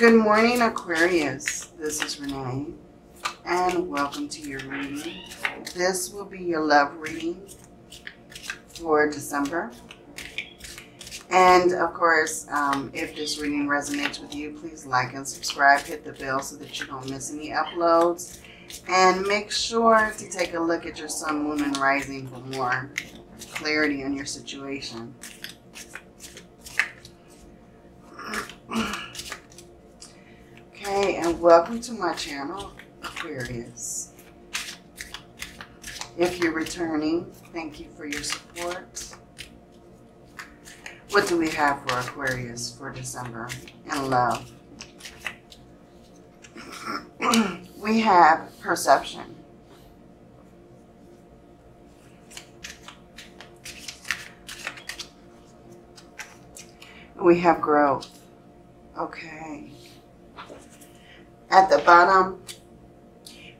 Good morning, Aquarius. This is Renee, and welcome to your reading. This will be your love reading for December. And of course, um, if this reading resonates with you, please like and subscribe. Hit the bell so that you don't miss any uploads. And make sure to take a look at your sun, moon, and rising for more clarity on your situation. Okay, and welcome to my channel, Aquarius. If you're returning, thank you for your support. What do we have for Aquarius for December in love? we have perception. We have growth. Okay. At the bottom,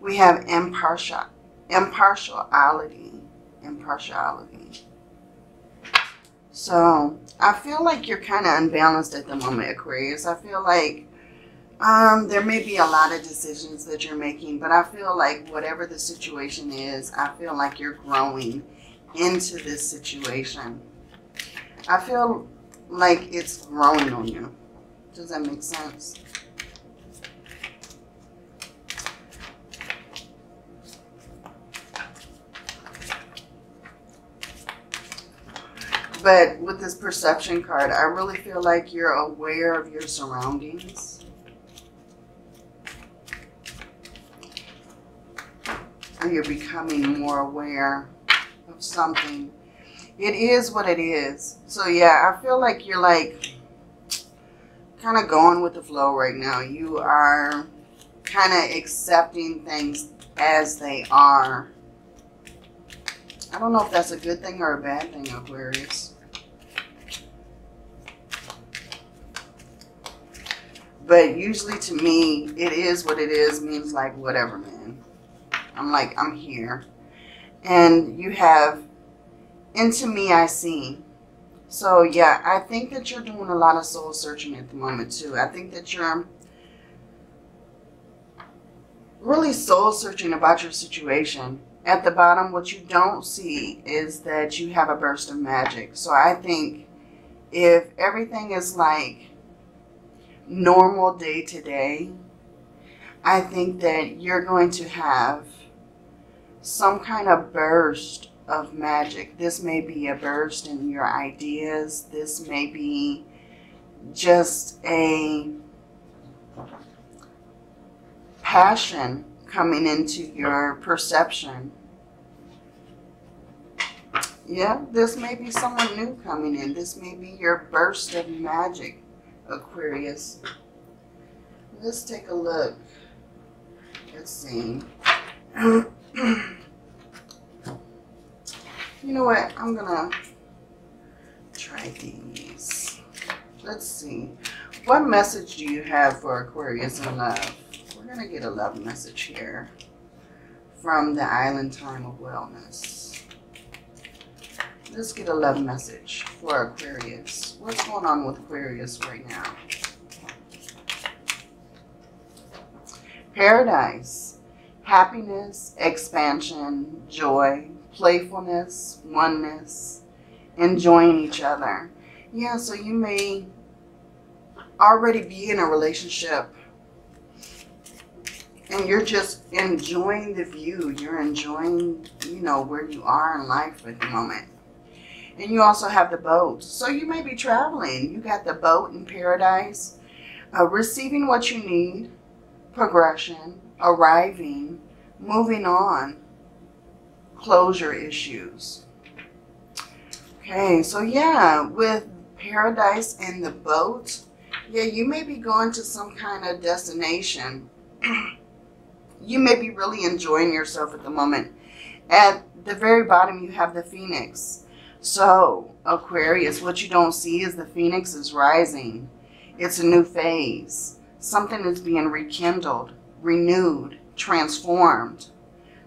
we have impartial, impartiality. Impartiality. So I feel like you're kind of unbalanced at the moment, Aquarius. I feel like um, there may be a lot of decisions that you're making, but I feel like whatever the situation is, I feel like you're growing into this situation. I feel like it's growing on you. Does that make sense? But with this perception card, I really feel like you're aware of your surroundings. Or you're becoming more aware of something. It is what it is. So yeah, I feel like you're like kind of going with the flow right now. You are kind of accepting things as they are. I don't know if that's a good thing or a bad thing, Aquarius. But usually to me, it is what it is means like whatever, man. I'm like, I'm here. And you have, into me I see. So yeah, I think that you're doing a lot of soul searching at the moment too. I think that you're um, really soul searching about your situation. At the bottom, what you don't see is that you have a burst of magic. So I think if everything is like normal day to day, I think that you're going to have some kind of burst of magic. This may be a burst in your ideas. This may be just a passion coming into your perception. Yeah, this may be someone new coming in. This may be your burst of magic, Aquarius. Let's take a look. Let's see. You know what? I'm gonna try these. Let's see. What message do you have for Aquarius in love? We're gonna get a love message here from the Island Time of Wellness. Let's get a love message for Aquarius. What's going on with Aquarius right now? Paradise, happiness, expansion, joy, playfulness, oneness, enjoying each other. Yeah, so you may already be in a relationship and you're just enjoying the view. You're enjoying, you know, where you are in life at the moment. And you also have the boat. So you may be traveling. You got the boat in paradise, uh, receiving what you need, progression, arriving, moving on, closure issues. Okay, so yeah, with paradise and the boat, yeah, you may be going to some kind of destination. you may be really enjoying yourself at the moment. At the very bottom, you have the phoenix. So, Aquarius, what you don't see is the phoenix is rising. It's a new phase. Something is being rekindled, renewed, transformed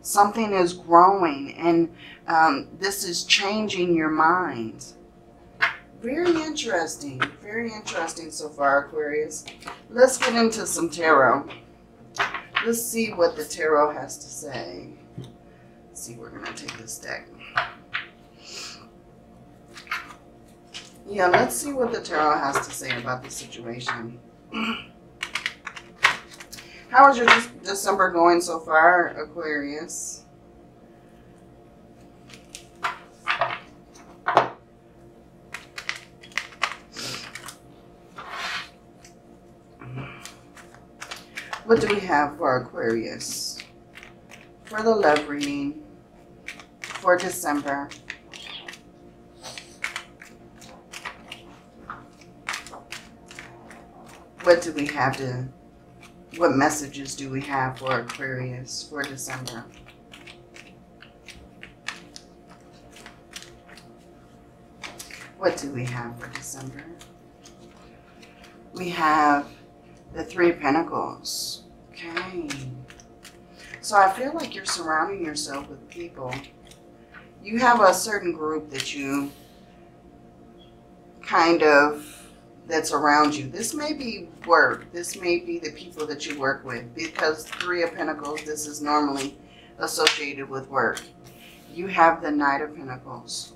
something is growing and um, this is changing your mind. Very interesting. Very interesting so far, Aquarius. Let's get into some tarot. Let's see what the tarot has to say. Let's see, we're going to take this deck. Yeah, let's see what the tarot has to say about the situation. How is your December going so far, Aquarius? What do we have for Aquarius? For the love reading for December. What do we have to, what messages do we have for Aquarius for December? What do we have for December? We have the Three Pentacles. Okay. So I feel like you're surrounding yourself with people. You have a certain group that you kind of that's around you. This may be work. This may be the people that you work with because Three of Pentacles, this is normally associated with work. You have the Knight of Pentacles.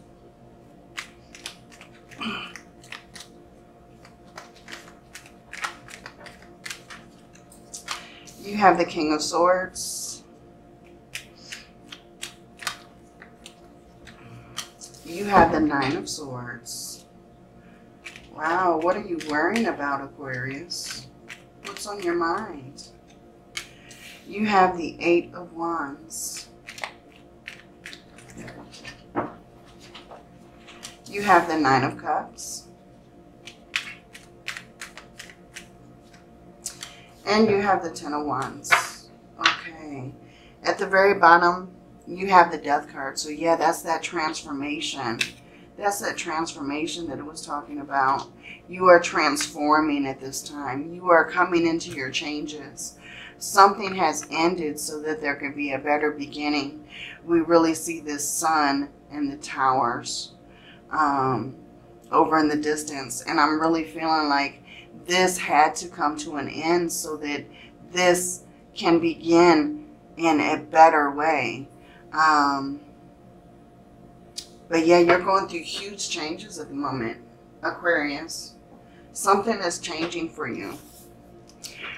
You have the King of Swords. You have the Nine of Swords. Wow, what are you worrying about, Aquarius? What's on your mind? You have the Eight of Wands. You have the Nine of Cups. And you have the Ten of Wands. Okay. At the very bottom, you have the Death card. So yeah, that's that transformation. That's that transformation that it was talking about. You are transforming at this time. You are coming into your changes. Something has ended so that there can be a better beginning. We really see this sun and the towers um, over in the distance. And I'm really feeling like this had to come to an end so that this can begin in a better way. Um, but yeah, you're going through huge changes at the moment, Aquarius. Something is changing for you.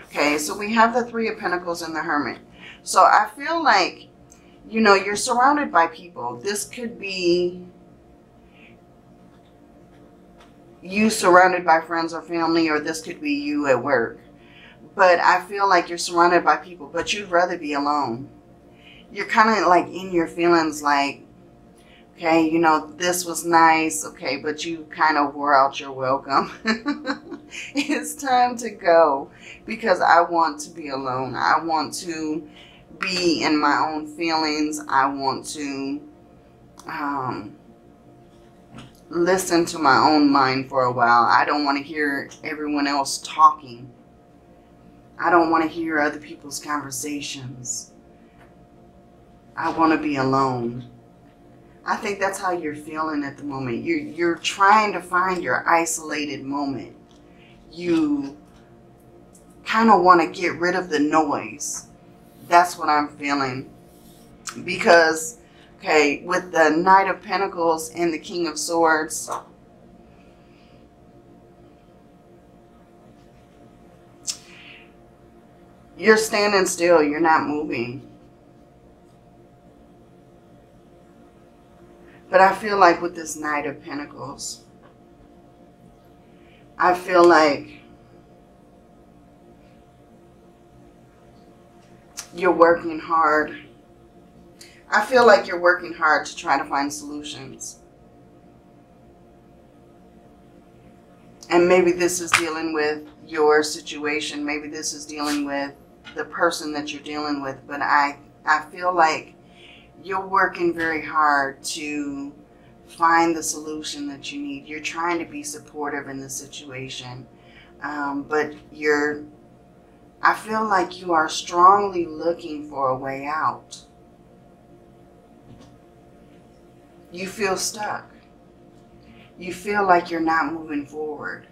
Okay, so we have the Three of Pentacles and the Hermit. So I feel like, you know, you're surrounded by people. This could be you surrounded by friends or family, or this could be you at work. But I feel like you're surrounded by people, but you'd rather be alone. You're kind of like in your feelings, like, okay, you know, this was nice, okay, but you kind of wore out your welcome. it's time to go because I want to be alone. I want to be in my own feelings. I want to um, listen to my own mind for a while. I don't want to hear everyone else talking. I don't want to hear other people's conversations. I want to be alone. I think that's how you're feeling at the moment. You're, you're trying to find your isolated moment. You kind of want to get rid of the noise. That's what I'm feeling. Because Okay, with the Knight of Pentacles and the King of Swords. You're standing still. You're not moving. But I feel like with this Knight of Pentacles, I feel like you're working hard I feel like you're working hard to try to find solutions. And maybe this is dealing with your situation. Maybe this is dealing with the person that you're dealing with. But I, I feel like you're working very hard to find the solution that you need. You're trying to be supportive in the situation. Um, but you're, I feel like you are strongly looking for a way out. you feel stuck. you feel like you're not moving forward.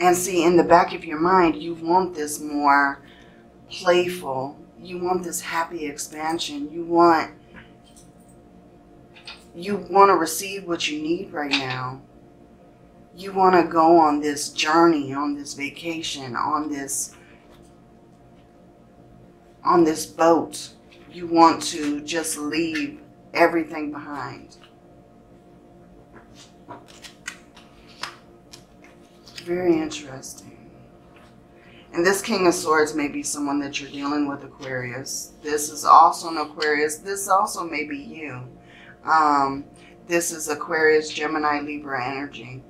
And see, in the back of your mind, you want this more playful. You want this happy expansion. You want you want to receive what you need right now. You want to go on this journey, on this vacation, on this on this boat. You want to just leave everything behind. Very interesting. And this King of Swords may be someone that you're dealing with, Aquarius. This is also an Aquarius. This also may be you. Um, this is Aquarius, Gemini, Libra energy.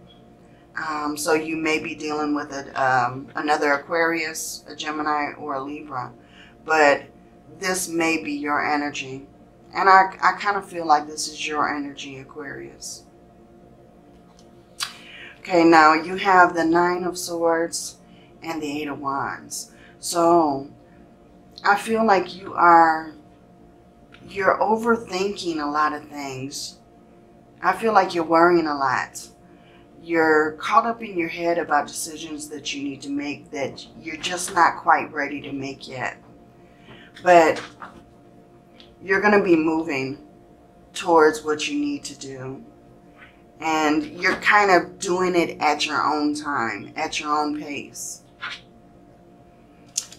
Um, so you may be dealing with a, um, another Aquarius, a Gemini, or a Libra. But this may be your energy. And I, I kind of feel like this is your energy, Aquarius. Okay, now you have the Nine of Swords and the Eight of Wands. So I feel like you are, you're overthinking a lot of things. I feel like you're worrying a lot. You're caught up in your head about decisions that you need to make that you're just not quite ready to make yet. But you're going to be moving towards what you need to do and you're kind of doing it at your own time, at your own pace.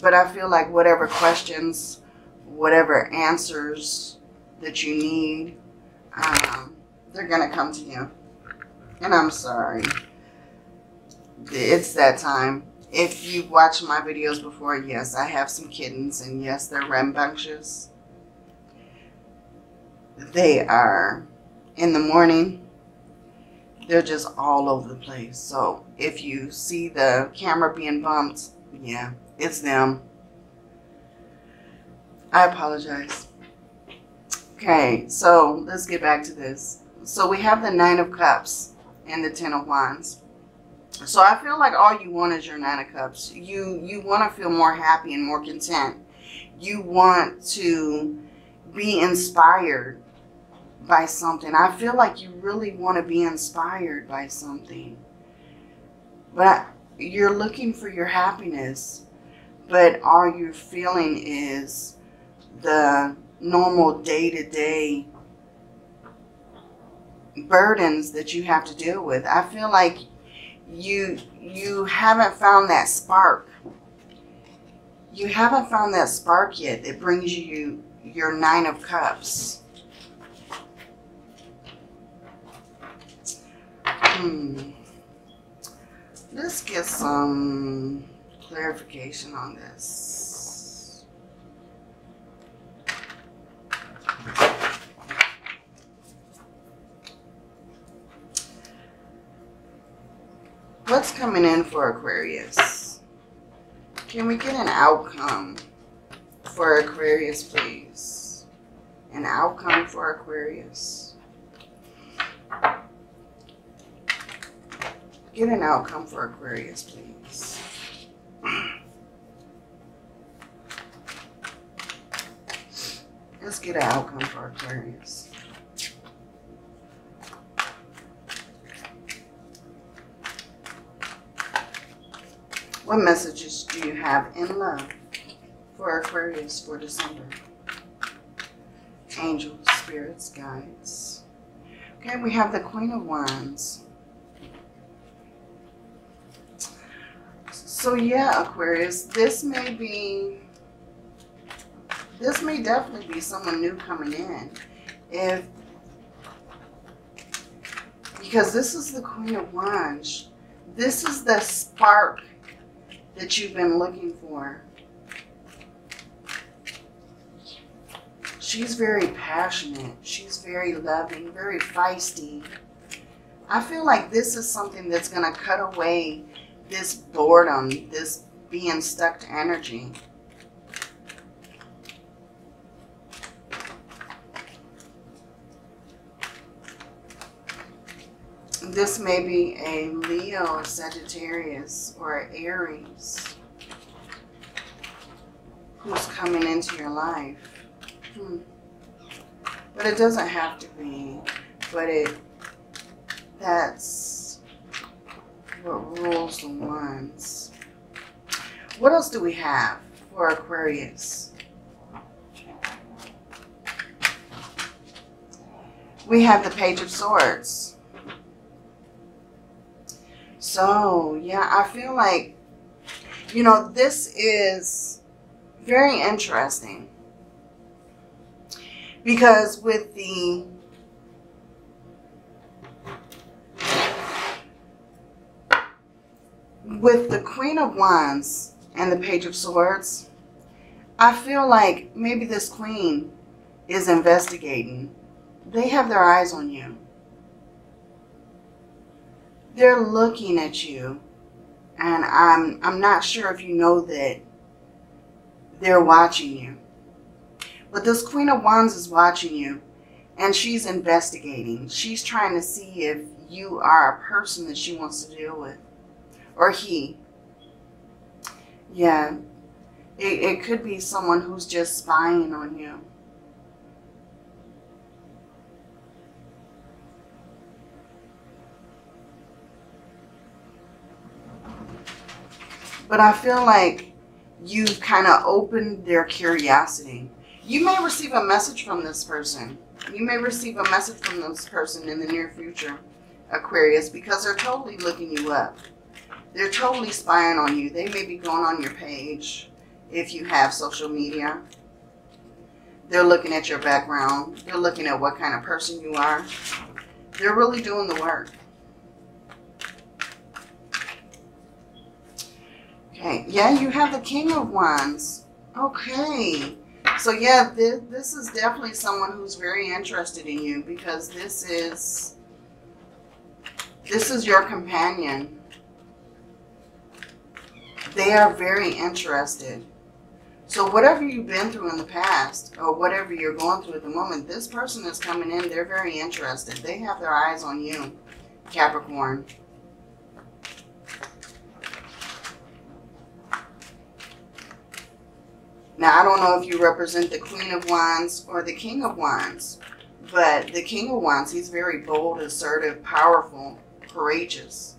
But I feel like whatever questions, whatever answers that you need, um, they're going to come to you. And I'm sorry. It's that time. If you've watched my videos before, yes, I have some kittens, and yes, they're rambunctious. They are in the morning they're just all over the place. So if you see the camera being bumped, yeah, it's them. I apologize. Okay, so let's get back to this. So we have the Nine of Cups and the Ten of Wands. So I feel like all you want is your Nine of Cups. You you want to feel more happy and more content. You want to be inspired by something. I feel like you really want to be inspired by something. But you're looking for your happiness. But all you're feeling is the normal day to day burdens that you have to deal with. I feel like you you haven't found that spark. You haven't found that spark yet that brings you your nine of cups. Hmm. Let's get some clarification on this. What's coming in for Aquarius? Can we get an outcome for Aquarius, please? An outcome for Aquarius. Get an outcome for Aquarius, please. Let's get an outcome for Aquarius. What messages do you have in love for Aquarius for December? Angels, spirits, guides. Okay, we have the Queen of Wands. So yeah, Aquarius, this may be, this may definitely be someone new coming in. If, because this is the Queen of Wands. This is the spark that you've been looking for. She's very passionate. She's very loving, very feisty. I feel like this is something that's going to cut away this boredom, this being stuck to energy. This may be a Leo, Sagittarius, or Aries who's coming into your life. Hmm. But it doesn't have to be. But it that's what rules the Wands. What else do we have for Aquarius? We have the Page of Swords. So, yeah, I feel like, you know, this is very interesting. Because with the with the Queen of Wands and the Page of Swords, I feel like maybe this queen is investigating. They have their eyes on you. They're looking at you. And I'm I'm not sure if you know that they're watching you. But this Queen of Wands is watching you and she's investigating. She's trying to see if you are a person that she wants to deal with. Or he. Yeah. It, it could be someone who's just spying on you. But I feel like you've kind of opened their curiosity. You may receive a message from this person. You may receive a message from this person in the near future, Aquarius, because they're totally looking you up. They're totally spying on you. They may be going on your page if you have social media. They're looking at your background. They're looking at what kind of person you are. They're really doing the work. Okay, yeah, you have the King of Wands. Okay. So yeah, this, this is definitely someone who's very interested in you because this is this is your companion. They are very interested. So whatever you've been through in the past or whatever you're going through at the moment, this person is coming in, they're very interested. They have their eyes on you, Capricorn. Now, I don't know if you represent the Queen of Wands or the King of Wands, but the King of Wands, he's very bold, assertive, powerful, courageous.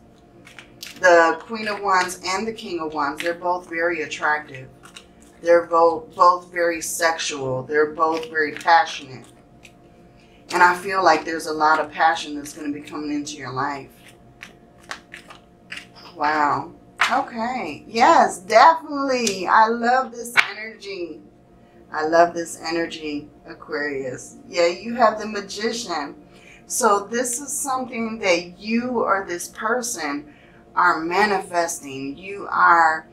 The Queen of Wands and the King of Wands, they're both very attractive. They're both, both very sexual. They're both very passionate. And I feel like there's a lot of passion that's going to be coming into your life. Wow. Okay. Yes, definitely. I love this energy. I love this energy, Aquarius. Yeah, you have the magician. So this is something that you or this person are manifesting. You are,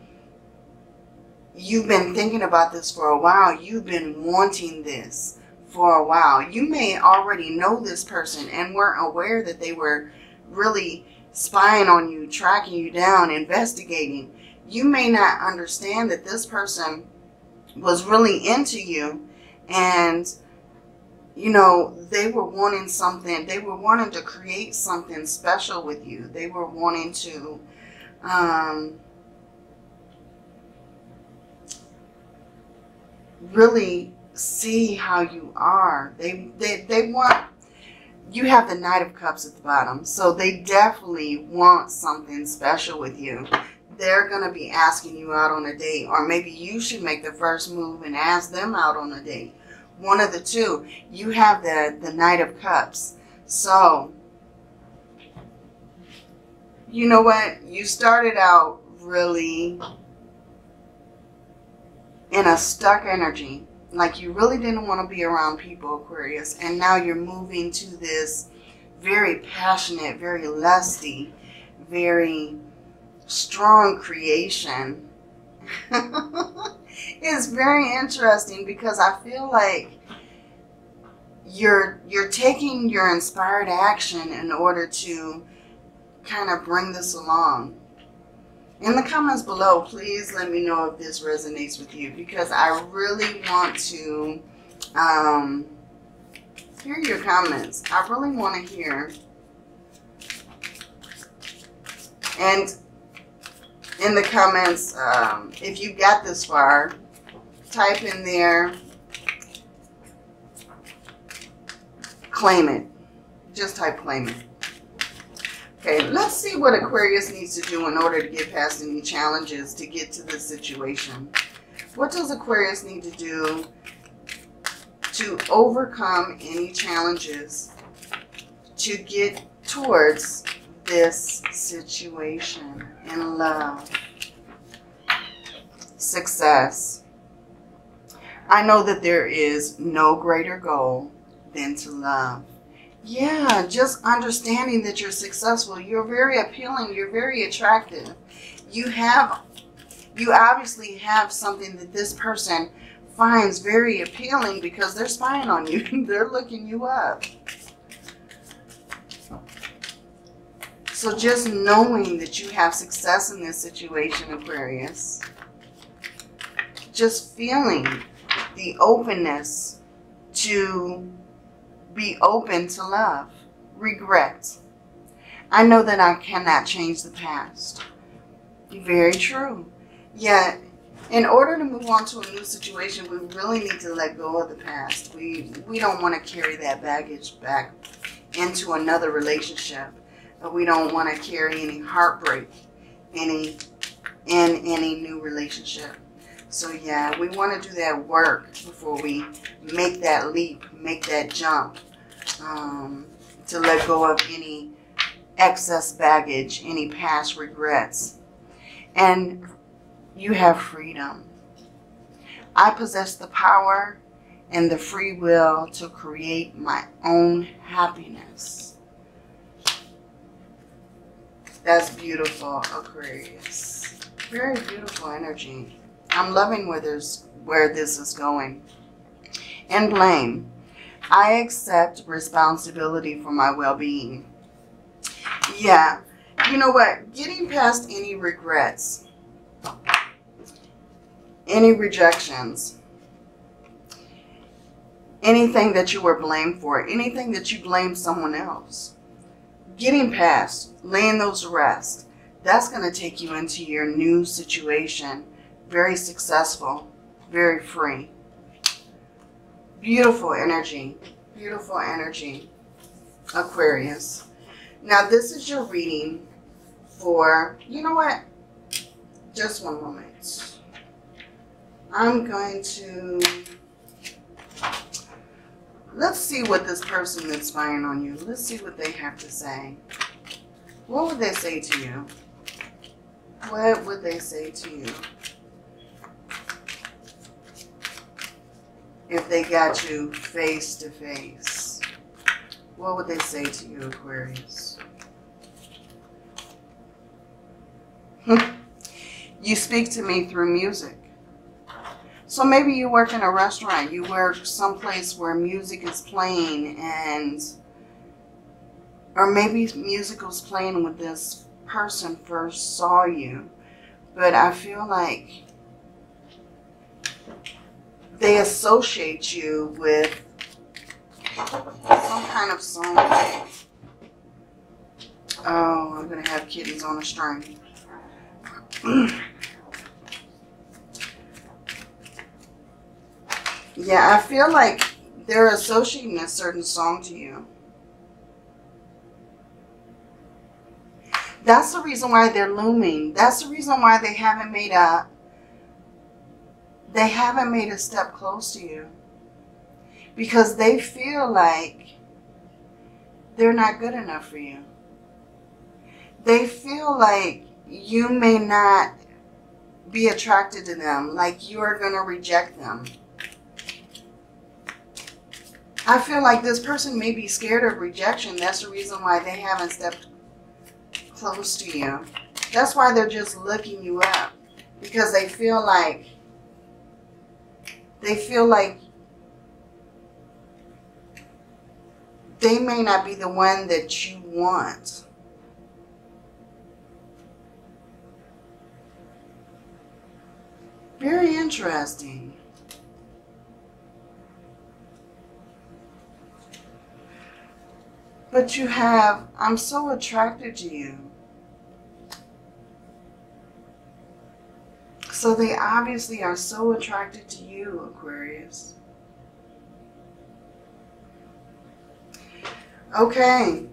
you've been thinking about this for a while. You've been wanting this for a while. You may already know this person and weren't aware that they were really spying on you, tracking you down, investigating, you may not understand that this person was really into you and you know they were wanting something they were wanting to create something special with you they were wanting to um, really see how you are they they, they want you have the Knight of Cups at the bottom. So they definitely want something special with you. They're going to be asking you out on a date. Or maybe you should make the first move and ask them out on a date. One of the two. You have the, the Knight of Cups. So, you know what? You started out really in a stuck energy like you really didn't want to be around people, Aquarius, and now you're moving to this very passionate, very lusty, very strong creation. it's very interesting because I feel like you're you're taking your inspired action in order to kind of bring this along in the comments below, please let me know if this resonates with you because I really want to um, hear your comments. I really want to hear. And in the comments, um, if you got this far, type in there, claim it. Just type claim it. Okay, let's see what Aquarius needs to do in order to get past any challenges to get to this situation. What does Aquarius need to do to overcome any challenges to get towards this situation in love? Success. I know that there is no greater goal than to love. Yeah, just understanding that you're successful. You're very appealing. You're very attractive. You have, you obviously have something that this person finds very appealing because they're spying on you. they're looking you up. So just knowing that you have success in this situation, Aquarius, just feeling the openness to be open to love, regret. I know that I cannot change the past. Very true. Yet, in order to move on to a new situation, we really need to let go of the past. We we don't want to carry that baggage back into another relationship. We don't want to carry any heartbreak any in any new relationship. So yeah, we want to do that work before we make that leap, make that jump, um, to let go of any excess baggage, any past regrets. And you have freedom. I possess the power and the free will to create my own happiness. That's beautiful, Aquarius. Very beautiful energy. I'm loving where there's where this is going. And blame. I accept responsibility for my well-being. Yeah. You know what? Getting past any regrets, any rejections, anything that you were blamed for, anything that you blame someone else, getting past, laying those rest, that's going to take you into your new situation very successful, very free. Beautiful energy, beautiful energy, Aquarius. Now this is your reading for, you know what? Just one moment. I'm going to, let's see what this person is spying on you, let's see what they have to say. What would they say to you? What would they say to you? If they got you face to face, what would they say to you, Aquarius? you speak to me through music. So maybe you work in a restaurant, you work someplace where music is playing and or maybe music was playing when this person first saw you. But I feel like they associate you with some kind of song. Oh, I'm going to have kittens on a string. yeah, I feel like they're associating a certain song to you. That's the reason why they're looming. That's the reason why they haven't made a they haven't made a step close to you because they feel like they're not good enough for you. They feel like you may not be attracted to them, like you are going to reject them. I feel like this person may be scared of rejection. That's the reason why they haven't stepped close to you. That's why they're just looking you up because they feel like they feel like they may not be the one that you want. Very interesting. But you have, I'm so attracted to you. So they obviously are so attracted to you, Aquarius. Okay,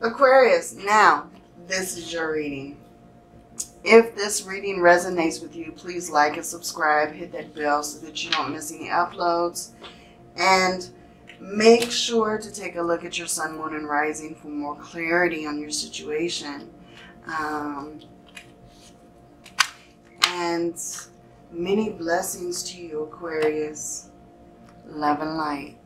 Aquarius, now this is your reading. If this reading resonates with you, please like and subscribe. Hit that bell so that you don't miss any uploads. And make sure to take a look at your sun, moon, and rising for more clarity on your situation. Um, and many blessings to you, Aquarius. Love and light.